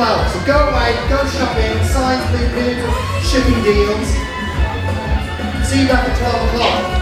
12. So go away, go shopping, sign signs, movement, shipping deals. See you back at 12 o'clock.